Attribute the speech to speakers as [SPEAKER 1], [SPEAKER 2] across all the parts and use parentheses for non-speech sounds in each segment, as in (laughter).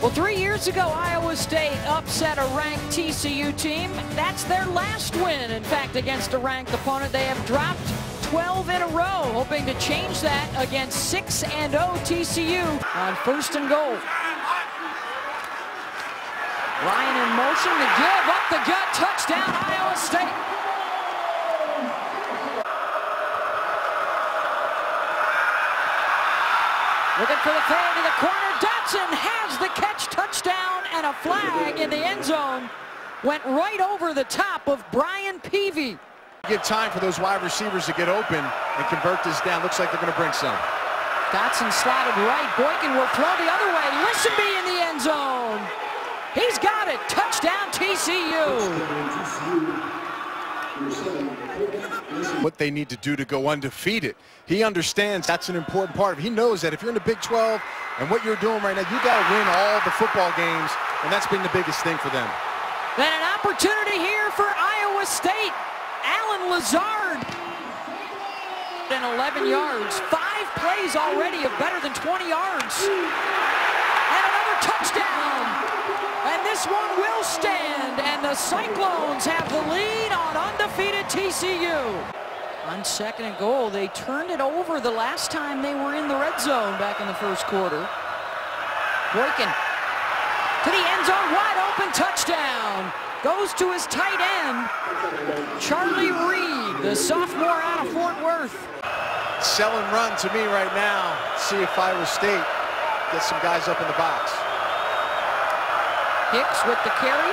[SPEAKER 1] Well, three years ago, Iowa State upset a ranked TCU team. That's their last win, in fact, against a ranked opponent. They have dropped 12 in a row, hoping to change that against 6 and 0 TCU on first and goal. Ryan in motion to give up the gut touchdown Iowa State. Looking for the fade to the corner. Doctson has the catch, touchdown, and a flag in the end zone. Went right over the top of Brian Peavy.
[SPEAKER 2] Give time for those wide receivers to get open and convert this down. Looks like they're going to bring some.
[SPEAKER 1] Doctson slotted right. Boykin will throw the other way. Listenbee in the end zone. He's got it. Touchdown TCU.
[SPEAKER 2] What they need to do to go undefeated. He understands that's an important part. Of. He knows that if you're in the Big 12 and what you're doing right now, you got to win all the football games, and that's been the biggest thing for them.
[SPEAKER 1] Then an opportunity here for Iowa State. Allen Lazard and 11 yards. Five plays already of better than 20 yards. And another touchdown. This one will stand. And the Cyclones have the lead on undefeated TCU. On second and goal, they turned it over the last time they were in the red zone back in the first quarter. Boykin to the end zone, wide open touchdown. Goes to his tight end, Charlie Reed, the sophomore out of Fort Worth.
[SPEAKER 2] Sell and run to me right now. See if Iowa State gets some guys up in the box.
[SPEAKER 1] Hicks with the carry,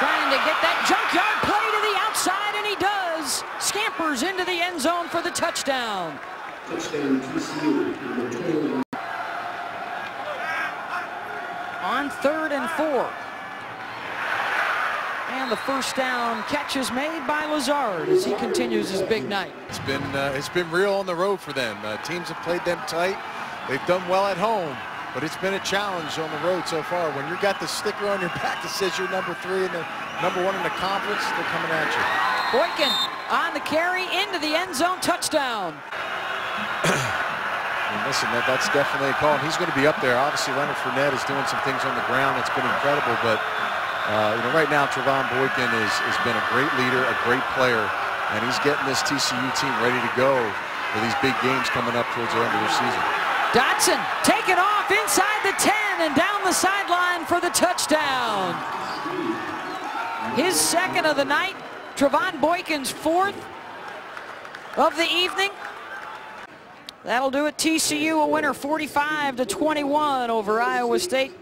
[SPEAKER 1] trying to get that junkyard play to the outside, and he does. Scampers into the end zone for the touchdown. Touchdown On third and four. And the first down catch is made by Lazard as he continues his big night.
[SPEAKER 2] It's been uh, it's been real on the road for them. Uh, teams have played them tight. They've done well at home, but it's been a challenge on the road so far. When you've got the sticker on your (laughs) back that says you're number three and the number one in the conference, they're coming at you.
[SPEAKER 1] Boykin on the carry into the end zone touchdown. (clears throat)
[SPEAKER 2] And listen, that, that's definitely a call. And he's going to be up there. Obviously, Leonard Fournette is doing some things on the ground that's been incredible. But, uh, you know, right now, Trevone Boykin is, has been a great leader, a great player. And he's getting this TCU team ready to go for these big games coming up towards the end of the season.
[SPEAKER 1] Doctson taken off inside the 10 and down the sideline for the touchdown. His second of the night. Trevone Boykin's fourth of the evening. That'll do it. TCU a winner 45 to 21 over Iowa State.